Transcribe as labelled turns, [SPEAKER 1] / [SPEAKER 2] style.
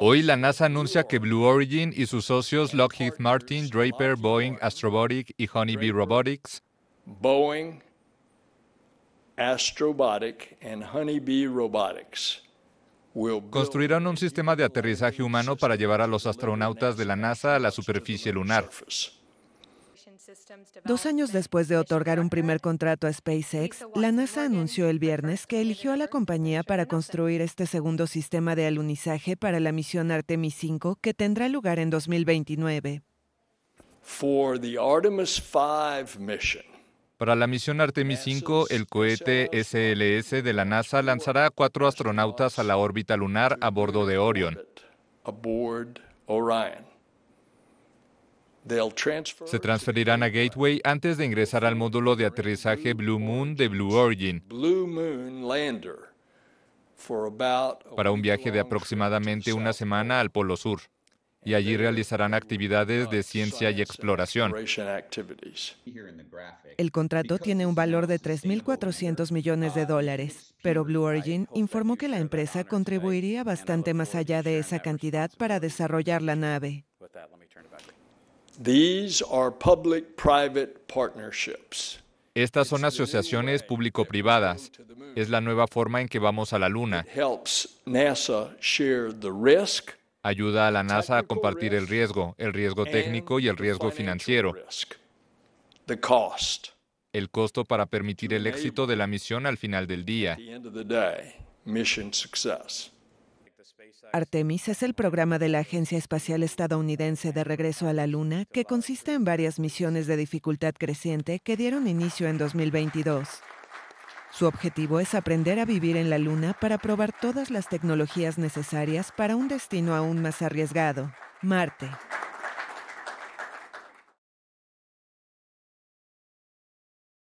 [SPEAKER 1] Hoy la NASA anuncia que Blue Origin y sus socios Lockheed Martin, Draper, Boeing, Astrobotic y Honeybee Robotics
[SPEAKER 2] Boeing, Astrobotic, and Honeybee Robotics
[SPEAKER 1] construirán un sistema de aterrizaje humano para llevar a los astronautas de la NASA a la superficie lunar.
[SPEAKER 3] Dos años después de otorgar un primer contrato a SpaceX, la NASA anunció el viernes que eligió a la compañía para construir este segundo sistema de alunizaje para la misión Artemis 5 que tendrá lugar en 2029.
[SPEAKER 2] For the Artemis 5 mission,
[SPEAKER 1] Para la misión Artemis 5, el cohete SLS de la NASA lanzará a cuatro astronautas a la órbita lunar a bordo de Orion. Se transferirán a Gateway antes de ingresar al módulo de aterrizaje Blue Moon de Blue Origin
[SPEAKER 2] Blue Moon lander for about a
[SPEAKER 1] para un viaje de aproximadamente
[SPEAKER 2] trip to
[SPEAKER 1] una
[SPEAKER 2] South
[SPEAKER 1] semana al Polo Sur. Y allí realizarán actividades de ciencia y exploración.
[SPEAKER 2] exploration activities.
[SPEAKER 3] El contrato tiene un valor de 3.400 millones de dólares, pero Blue Origin informó que la empresa contribuiría bastante más allá de esa cantidad para desarrollar la nave.
[SPEAKER 2] These are public-private partnerships.
[SPEAKER 1] Estas son asociaciones público-privadas. Es la nueva forma en que vamos a la Luna.
[SPEAKER 2] Helps NASA share the risk
[SPEAKER 1] Ayuda a la NASA a compartir el riesgo, el riesgo técnico y el riesgo financiero,
[SPEAKER 2] risk, the cost.
[SPEAKER 1] el costo para permitir el éxito de la misión al final del día.
[SPEAKER 3] Artemis es el programa de la Agencia Espacial Estadounidense de Regreso a la Luna que consiste en varias misiones de dificultad creciente que dieron inicio en 2022. Su objetivo es aprender a vivir en la Luna para probar todas las tecnologías necesarias para un destino aún más arriesgado, Marte.